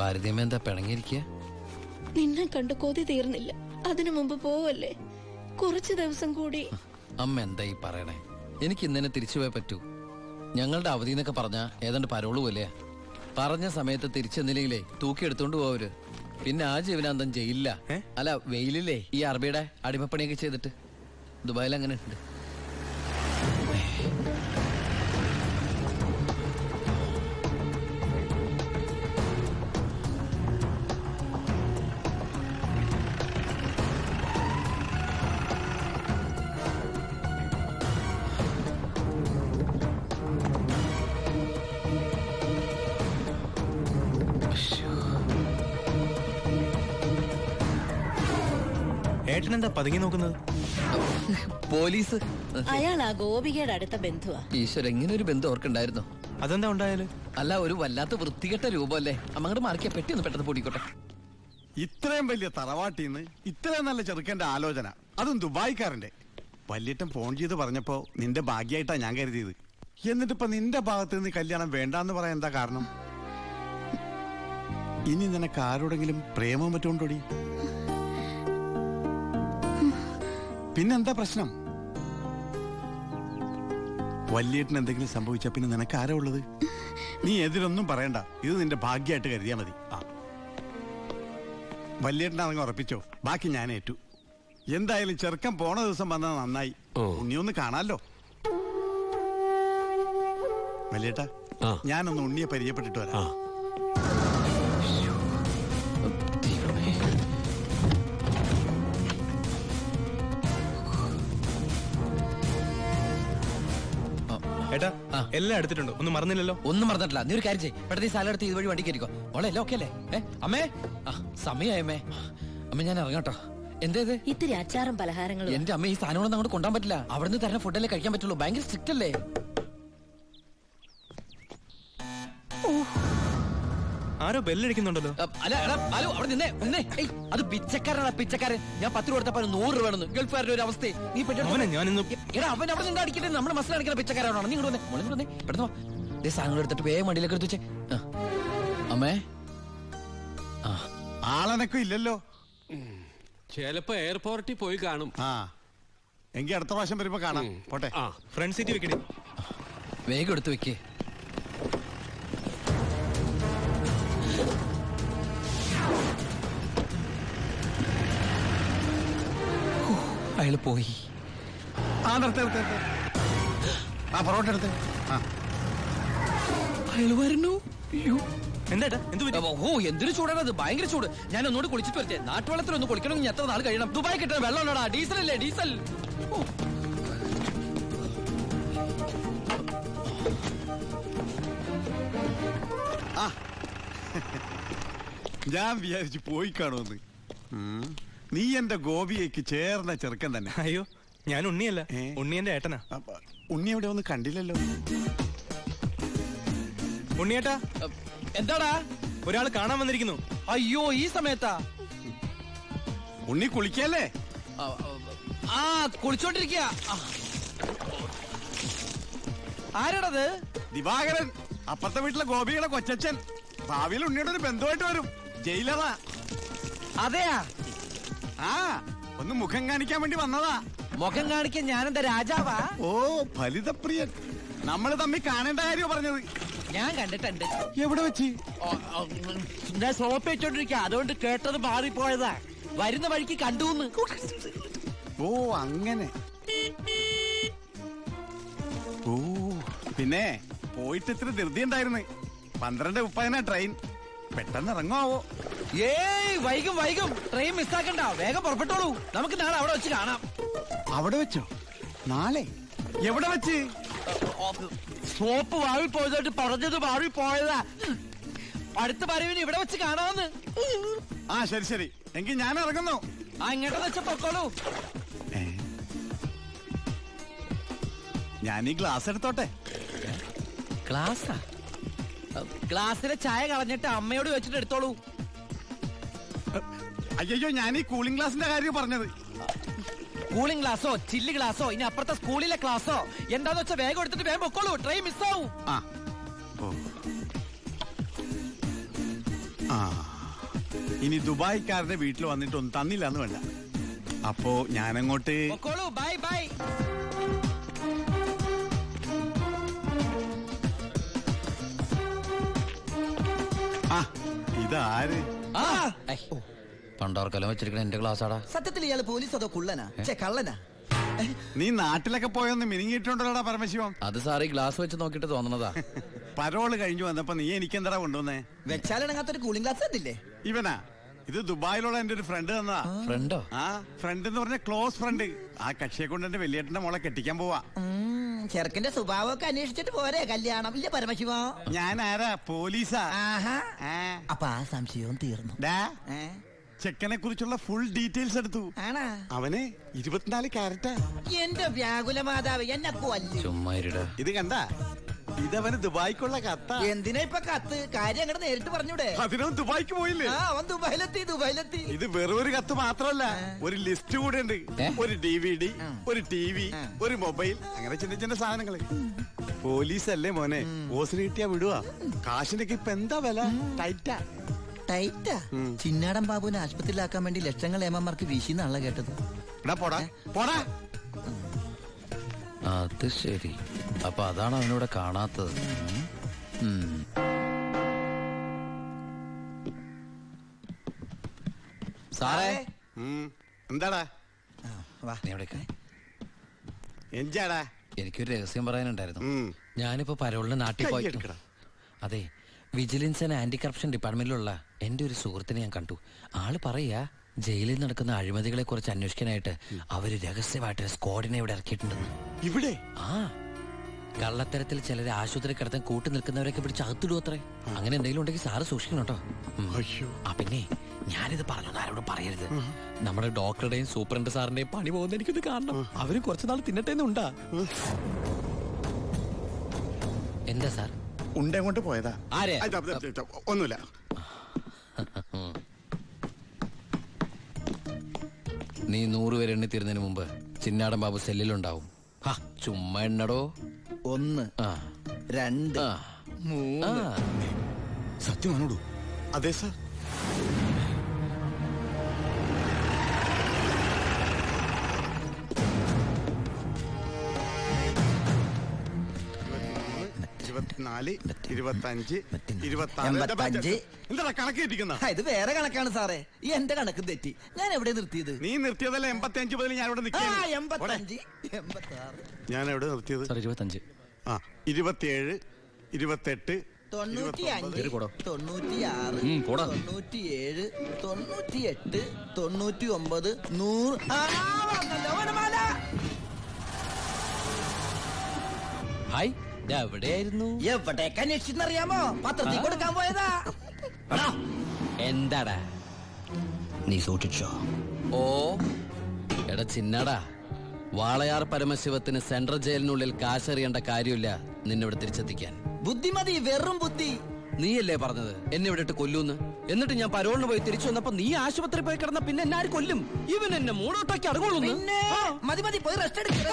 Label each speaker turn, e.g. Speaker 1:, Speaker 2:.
Speaker 1: ഭാരതീയമ്മ എന്താ പിണങ്ങിയിരിക്കുക
Speaker 2: നിന്നെ കണ്ട് കൊതി തീർന്നില്ല. അതിനു മുമ്പ് പോവല്ലേ? കുറച്ചു ദിവസം കൂടി.
Speaker 1: അമ്മ എന്താ ഈ പറയണേ? എനിക്ക് ഇന്നെ തിരിച്ചു പോയേ പറ്റൂ. ഞങ്ങളുടെ അവധി എന്നൊക്കെ പറഞ്ഞ ഏതാണ്ട് പരോൾ പോലെയാ പറഞ്ഞ സമയത്ത് തിരിച്ചെന്നില്ലെങ്കിലേ തൂക്കി എടുത്തോണ്ട് പോവര് പിന്നെ ആ ജീവനാന്തം ജയിലില്ല? അല്ല വെയിലില്ലേ? ഈ അറബിയുടെ അടിമപ്പണിയൊക്കെ ചെയ്തിട്ട്. ദുബായിൽ അങ്ങനെ ഉണ്ട്.
Speaker 3: ഏട്ടൻ എന്താ പതുങ്ങി നോക്കുന്നത്?
Speaker 1: പോലീസ്.
Speaker 2: അയാൾ ആ ഗോപികയുടെ അടുത്ത ബന്ധുവാ.
Speaker 1: ഈശ്വര ഇങ്ങനെ ഒരു ബന്ധം ഓർക്കുണ്ടായിരുന്നു
Speaker 3: അതെന്താ ഉണ്ടായാൽ?
Speaker 1: അല്ല ഒരു വല്ലാത്ത വൃത്തികെട്ട രൂപമല്ലേ? അമ്മങ്ങടെ മാറിക്കാ പെട്ടി ഒന്ന് പെട്ടെന്ന് പൊടിക്കോട്ടെ
Speaker 4: ഇത്രയും വലിയ തറവാട്ടിന്ന് ഇത്രയും നല്ല ചെറുക്കന്റെ ആലോചന. അതും ദുബായിക്കാരന്റെ. വല്യേട്ടൻ ഫോൺ ചെയ്ത് പറഞ്ഞപ്പോ നിന്റെ ഭാഗ്യായിട്ടാ ഞാൻ കരുതിയത്. എന്നിട്ടിപ്പോ നിന്റെ ഭാഗത്ത് നിന്ന് കല്യാണം വേണ്ടാന്ന് പറയാൻ എന്താ കാരണം? ഇനി നിനക്ക് ആരോടെങ്കിലും പ്രേമം പറ്റുകൊണ്ടോടി പിന്നെന്താ പ്രശ്നം? വല്യേട്ടന് എന്തെങ്കിലും സംഭവിച്ച പിന്നെ നിനക്ക് ആരാ ഉള്ളത്? നീ എതിരൊന്നും പറയണ്ട. ഇത് നിന്റെ ഭാഗ്യമായിട്ട് കരുതിയാ മതി. ആ. വല്യേട്ടനാണെങ്കിൽ ഉറപ്പിച്ചോ. ബാക്കി ഞാൻ ഏറ്റു. എന്തായാലും ചെറുക്കൻ പോണ ദിവസം വന്നത് നന്നായി. ഉണ്ണിയൊന്ന് കാണാലോ. വല്യേട്ടാ ഞാനൊന്ന് ഉണ്ണിയെ പരിചയപ്പെട്ടിട്ട് വരാം.
Speaker 3: ഏട്ടാ എല്ലാം എടുത്തിട്ടുണ്ട്. ഒന്നും മറന്നില്ലല്ലോ?
Speaker 1: ഒന്നും മറന്നിട്ടില്ല. നീ ഒരു കാര്യം ചെയ്യ്. പെട്ടെന്ന് ഈ സ്ഥലം എടുത്ത് ഇതുവഴി വണ്ടി കയറിക്കോ മോളെ എല്ലാം ഓക്കെ അല്ലേ? ഏ അമ്മേ? ആ സമയമായി അമ്മേ അമ്മ ഞാൻ ഇറങ്ങട്ടോ എന്തേത് ഇത്?
Speaker 2: ഇത്തിരി അച്ചാറും പലഹാരങ്ങളും.
Speaker 1: എന്റെ അമ്മ ഈ സാധനങ്ങളൊന്നും അങ്ങോട്ട് കൊണ്ടാൻ പറ്റില്ല. അവിടുന്ന് തരുന്ന ഫുഡല്ലേ കഴിക്കാൻ പറ്റുള്ളൂ. ഭയങ്കര സ്ട്രിക്റ്റ് അല്ലേ?
Speaker 3: ആരോ ബെല്ലടിക്കുന്നുണ്ടല്ലോ.
Speaker 1: അല്ല എടാ ഹലോ അവിടെ നിന്നേ നിന്നേ. ഏയ് അത് പിച്ചക്കാരനാ പിച്ചക്കാരൻ. ഞാൻ പത്ത് രൂപ കൊടുത്തപ്പോ അവന് നൂറ് രൂപ വേണമെന്ന് ഗൾഫുകാരുടെ ഒരു അവസ്ഥ നീ പെട്ടെന്ന്
Speaker 3: അവനെ ഞാനിന്ന്
Speaker 1: എടാ അവൻ അവിടെ നിന്ന് അടിക്കട്ടെ. നമ്മുടെ മസിൽ അടിക്കുന്ന പിച്ചക്കാരാണോ നീ ഇങ്ങോട്ട് വന്നേ മോളെ ഇങ്ങോട്ട് വന്നേ. പെട്ടെന്ന് വാ. ദേ സാധനങ്ങൾ എടുത്തിട്ട് വേഗം വണ്ടിയിലേക്ക് എടുത്ത് വെച്ചേ. ആ. അമ്മേ. ആ.
Speaker 4: ആളനക്കം ഇല്ലല്ലോ.
Speaker 5: ചിലപ്പോ എയർപോർട്ടിൽ പോയി കാണും.
Speaker 4: ആ. എങ്കി അടുത്ത പ്രാവശ്യം വരുമ്പോ കാണാം. പോട്ടെ.
Speaker 5: ആ.
Speaker 3: ഫ്രണ്ട് സീറ്റ് വെക്കണേ
Speaker 1: വേഗം എടുത്ത് വെക്കേ. അയാൾ പോയി.
Speaker 4: ആ നിർത്ത് നിർത്ത് നിർത്ത്. ആ പൊറോട്ട എടുത്ത്. ആ.
Speaker 1: അയാൾ വരുന്നു. അയ്യോ.
Speaker 3: എന്താ ഏട്ടാ? എന്ത് പറ്റി?
Speaker 1: ഓ എന്തൊരു ചൂടാണ് അത്. ഭയങ്കര ചൂട്. ഞാൻ ഒന്നുകൂടി കുളിച്ചിട്ട് വരട്ടെ. നാട്ടുവെള്ളത്തിൽ ഒന്ന് കുളിക്കണമെങ്കിൽ എത്ര നാൾ കഴിയണം. ദുബായ് കിട്ടണം വെള്ളം ഉണ്ടോടാ? ഡീസൽ അല്ലേ ഡീസൽ. ഓ.
Speaker 4: ഞാൻ വിചാരിച്ചു പോയി കാണുമെന്ന്. ഉം. നീ എന്റെ ഗോപിയേക്ക് ചേർന്ന ചെറുക്കൻ തന്നെ.
Speaker 3: അയ്യോ ഞാൻ ഉണ്ണിയല്ല.
Speaker 4: ഏ?
Speaker 3: ഉണ്ണി എന്റെ ഏട്ടനാ.
Speaker 4: അപ്പ, ഉണ്ണി എവിടെ ഒന്ന് കണ്ടില്ലല്ലോ.
Speaker 3: ഉണ്ണിയേട്ടാ
Speaker 1: എന്താടാ?
Speaker 3: ഒരാൾ കാണാൻ വന്നിരിക്കുന്നു.
Speaker 1: അയ്യോ ഈ സമയത്താ.
Speaker 4: ഉണ്ണി കുളിക്കല്ലേ?
Speaker 1: ആ, ആ കുളിച്ചോണ്ടിരിക്കുക ആരാടത്?
Speaker 4: ദിവാകരൻ അപ്പുറത്തെ വീട്ടിലെ ഗോപിയുടെ കൊച്ചച്ഛൻ. ഭാവിയിൽ ഉണ്ണിയുടെ ഒരു ബന്ധുവായിട്ട് വരും. ജയിലറാ.
Speaker 1: അതെയാ?
Speaker 4: ആ ഒന്ന് മുഖം കാണിക്കാൻ വേണ്ടി വന്നതാ.
Speaker 1: മുഖം കാണിക്കാൻ ഞാനെന്താ രാജാവാ?
Speaker 4: ഓ ഫലിതപ്രിയൻ. നമ്മൾ തമ്മിൽ കാണേണ്ട കാര്യം പറഞ്ഞത്.
Speaker 1: ഞാൻ കണ്ടിട്ടുണ്ട്.
Speaker 4: എവിടെ വെച്ച്?
Speaker 1: ഞാൻ സോപ്പ് വെച്ചോണ്ടിരിക്ക അതുകൊണ്ട് കേട്ടത് മാറിപ്പോയതാ. വരുന്ന വഴിക്ക് കണ്ടുന്ന്.
Speaker 4: ഓ അങ്ങനെ. ഓ പിന്നെ പോയിട്ട് ഇത്ര ധൃതി ഉണ്ടായിരുന്നു. പന്ത്രണ്ട് മുപ്പതിനാ ട്രെയിൻ പെട്ടെന്ന് ഇറങ്ങുമാവോ
Speaker 1: ഏയ് വൈകും വൈകും. ട്രെയിൻ മിസ്സാക്കണ്ട വേഗം പുറപ്പെട്ടോളൂ. നമുക്ക് നാളെ അവിടെ വെച്ച് കാണാം.
Speaker 4: അവിടെ വെച്ചോ? നാളെ? എവിടെ വെച്ച്?
Speaker 1: സോപ്പ് വാഴി പോയതായിട്ട് പറഞ്ഞത് മാറി പോയതാ. അടുത്ത പരവിന് ഇവിടെ വെച്ച് കാണാമെന്ന്
Speaker 4: ആ ശരി ശരി. എങ്കിൽ ഞാൻ ഇറങ്ങുന്നു.
Speaker 1: ആ ഇങ്ങോട്ടെന്ന് വെച്ച പൊക്കോളൂ?
Speaker 4: ഞാൻ ഈ ഗ്ലാസ് എടുത്തോട്ടെ?
Speaker 1: ഗ്ലാസ്സാ ഗ്ലാസ്സിലെ ചായ കളഞ്ഞിട്ട് അമ്മയോട് വെച്ചിട്ട് എടുത്തോളൂ.
Speaker 4: അയ്യോ ഞാൻ ഈ കൂളിംഗ് ഗ്ലാസിന്റെ കാര്യം പറഞ്ഞത്.
Speaker 1: കൂളിംഗ് ഗ്ലാസോ ചില്ലി ഗ്ലാസോ ഇനി അപ്പുറത്തെ സ്കൂളിലെ ക്ലാസോ എന്താന്ന് വെച്ചാൽ വേഗം എടുത്തിട്ട് വേഗം പൊക്കോളൂ ട്രെയിൻ
Speaker 4: മിസ് ആവും. ആ. ഇനി ദുബായിക്കാരന്റെ വീട്ടിൽ വന്നിട്ട് ഒന്നും തന്നില്ല എന്ന് വേണ്ട. അപ്പോ ഞാനങ്ങോട്ട്
Speaker 6: ബൈ ബൈ
Speaker 4: ആ ഇതാര്?
Speaker 1: പണ്ടോർക്കലം വെച്ചിരിക്കണ എന്റെ ക്ലാസ്സാടാ
Speaker 6: സത്യത്തിൽ ഇയാൾ പോലീസ് അതോ കുള്ളനാ? ചേ കള്ളനാ.
Speaker 4: നീ നാട്ടിലൊക്കെ പോയൊന്ന് മിനിങ്ങിയിട്ടുണ്ടല്ലോടാ പരമശിവം.
Speaker 1: അത് സാറി ഗ്ലാസ് വെച്ച് നോക്കിട്ട് തോന്നണതാ.
Speaker 4: പരോൾ കഴിഞ്ഞു വന്നപ്പോ നീ എനിക്കെന്താ കൊണ്ടുവന്നേ?
Speaker 6: വെച്ചാലിണങ്ങാത്തൊരു കൂളിംഗ് ഗ്ലാസ് തന്നില്ലേ?
Speaker 4: ഇവനാ. ഇത് ദുബായിലുള്ള എന്റെ ഒരു ഫ്രണ്ട് തന്നതാ.
Speaker 1: ഫ്രണ്ടോ?
Speaker 4: ആ ഫ്രണ്ട് എന്ന് പറഞ്ഞ ക്ലോസ് ഫ്രണ്ട്. ആ കക്ഷിയെ കൊണ്ട് എന്റെ വലിയേട്ടന്റെ മോളെ കെട്ടിക്കാൻ പോവാ.
Speaker 6: ചെറുക്കന്റെ സ്വഭാവമൊക്കെ അന്വേഷിച്ചിട്ട് പോരെ കല്യാണം. ഇല്ല പരമശിവ?
Speaker 4: ഞാൻ ആരാ പോലീസാ?
Speaker 6: ആഹാ. അപ്പൊ ആ സംശയവും തീർന്നു.
Speaker 4: ഡാ,
Speaker 6: ഏ?
Speaker 4: ചെക്കനെ കുറിച്ചുള്ള ഫുൾ ഡീറ്റെയിൽസ് എടുത്തു.
Speaker 6: ആണാ?
Speaker 4: അവന് ഇരുപത്തിനാല് ക്യാരറ്റാ.
Speaker 6: എന്റെ വ്യാകുല മാതാവ് എന്നെ കൊല്ലും.
Speaker 4: ഇത് കണ്ട? ഇതവന് ദുബായിക്കുള്ള കത്ത.
Speaker 6: എന്തിനാ ഇപ്പൊ കത്ത്? കാര്യം അങ്ങോട്ട് നേരിട്ട് പറഞ്ഞൂടെ.
Speaker 4: അതിനും ദുബായിക്ക് പോയില്ലേ?
Speaker 6: ആ അവൻ ദുബായിലെത്തി ദുബായിലെത്തി.
Speaker 4: ഇത് വെറും ഒരു കത്ത് മാത്രമല്ല ഒരു ലിസ്റ്റ് കൂടെ ഉണ്ട് ഒരു ഡി വി ഡി ഒരു ടി വി ഒരു മൊബൈൽ അങ്ങനെ ചിന്ന ചിന്ന സാധനങ്ങൾ. പോലീസ് അല്ലേ മോനെ ഓസിന് കിട്ടിയാ വിടുവാ. കാശിനൊക്കെ ഇപ്പൊ എന്താ വില? ടൈറ്റാ.
Speaker 6: ടൈറ്റാ? ചിന്നാടൻ ബാബുവിനെ ആശുപത്രിയിലാക്കാൻ വേണ്ടി ലക്ഷങ്ങൾ ഏമാർക്ക് വീശിന്നാണല്ലോ കേട്ടത്.
Speaker 4: എടാ പോടാ പോടാ.
Speaker 1: അത് ശരി. അപ്പൊ അതാണ് അവനിവിടെ കാണാത്തത്. സാറേ?
Speaker 4: എന്താടാ?
Speaker 6: വാ.
Speaker 1: നീ എവിടേക്കാ?
Speaker 4: എഞ്ചാടാ?
Speaker 1: എനിക്കൊരു രഹസ്യം പറയാനുണ്ടായിരുന്നു. ഞാനിപ്പോ പരോളിന് നാട്ടിൽ പോയി അതെ വിജിലൻസ് ആൻഡ് ആന്റി കറപ്ഷൻ ഡിപ്പാർട്ട്മെന്റിലുള്ള എന്റെ ഒരു സുഹൃത്തിനെ ഞാൻ കണ്ടു. ആൾ പറയാ ജയിലിൽ നടക്കുന്ന അഴിമതികളെ കുറിച്ച് അന്വേഷിക്കാനായിട്ട് അവർ രഹസ്യമായിട്ട് ഒരു സ്ക്വാഡിനെ ഇവിടെ ഇറക്കിയിട്ടുണ്ടെന്ന്.
Speaker 4: ഇവിടെ?
Speaker 1: ആ. കള്ളത്തരത്തിൽ ചിലരെ ആശുപത്രി കിടത്താൻ കൂട്ടി നിൽക്കുന്നവരൊക്കെ പിടിച്ച് അകത്തിടും അത്രേ? അങ്ങനെ എന്തെങ്കിലും ഉണ്ടെങ്കിൽ സാറ് സൂക്ഷിക്കണം കേട്ടോ.
Speaker 4: അയ്യോ.
Speaker 1: ആ പിന്നെ ഞാനിത് പറഞ്ഞു ആരോടും പറയരുത്. നമ്മുടെ ഡോക്ടറുടെയും സൂപ്രണ്ട് സാറിന്റെയും പണി പോകുന്ന എനിക്കിത് കാണണം. അവർ കുറച്ചു നാൾ തിന്നട്ടേന്നുണ്ടാ എന്താ സാർ?
Speaker 4: ഉണ്ടെങ്ങോട്ട് പോയതാ?
Speaker 1: ആരെ?
Speaker 4: ഒന്നുമില്ല.
Speaker 1: നീ നൂറ് പേര് എണ്ണി തീരുന്നതിന് മുമ്പ് ചിന്നാടൻ ബാബു സെല്ലിലുണ്ടാവും. ഹാ, ചുമ്മാ എണ്ണടോ.
Speaker 6: ഒന്ന്
Speaker 1: ആ.
Speaker 6: രണ്ട് മൂന്ന്.
Speaker 4: സത്യമാണോടു അതെ സാർ. ഇരുപത്തിനാല് ഇരുപത്തഞ്ച് ഇരുപത്തി. എന്താ കണക്ക് കിട്ടിക്കുന്ന?
Speaker 6: ഇത് വേറെ കണക്കാണ് സാറേ. ഈ എന്റെ കണക്ക് തെറ്റി. ഞാൻ എവിടെ നിർത്തിയത്?
Speaker 4: നീ നിർത്തിയതല്ല എൺപത്തി അഞ്ച് മുതൽ ഞാൻ ഇവിടെ ഞാൻ എവിടെ നിർത്തിയത്?
Speaker 1: സാർ ഇരുപത്തഞ്ച്.
Speaker 4: ആ ഇരുപത്തിയേഴ് ഇരുപത്തെട്ട്
Speaker 6: തൊണ്ണൂറ്റി അഞ്ച്. തൊണ്ണൂറ്റി ആറ്. തൊണ്ണൂറ്റി ഏഴ് തൊണ്ണൂറ്റി എട്ട് തൊണ്ണൂറ്റി ഒമ്പത് നൂറ്. ആ, വന്നല്ലോ, വനമാല.
Speaker 1: ഹായ്. ഇത് എവിടെയായിരുന്നു?
Speaker 6: എവിടേക്ക് അന്വേഷിച്ചെന്നറിയാമോ? പത്രത്തിൽ കൊടുക്കാൻ പോയതാ.
Speaker 1: എന്താടാ?
Speaker 6: നീ സൂക്ഷിച്ചോ.
Speaker 1: ഓ. എടാ ചിന്നടാ. വാളയാർ പരമശിവത്തിന് സെൻട്രൽ ജയിലിനുള്ളിൽ കാശറിയേണ്ട കാര്യമില്ല നിന്നിവിടെ തിരിച്ചെത്തിക്കാൻ.
Speaker 6: ബുദ്ധിമതി വെറും ബുദ്ധി.
Speaker 1: നീയല്ലേ പറഞ്ഞത്? എന്നെ ഇവിടെ ഇട്ട് കൊല്ലൂന്ന്? എന്നിട്ട് ഞാൻ പരോളിന് പോയി തിരിച്ചു വന്നപ്പോ നീ ആശുപത്രി പോയി കിടന്ന പിന്നെ എന്നെ ആര് കൊല്ലും? ഇവൻ എന്നെ മൂടോട്ടാക്കി അടങ്ങുള്ളൂ
Speaker 6: പിന്നെ മതി മതി പോയി റെസ്റ്റ് എടുക്കുക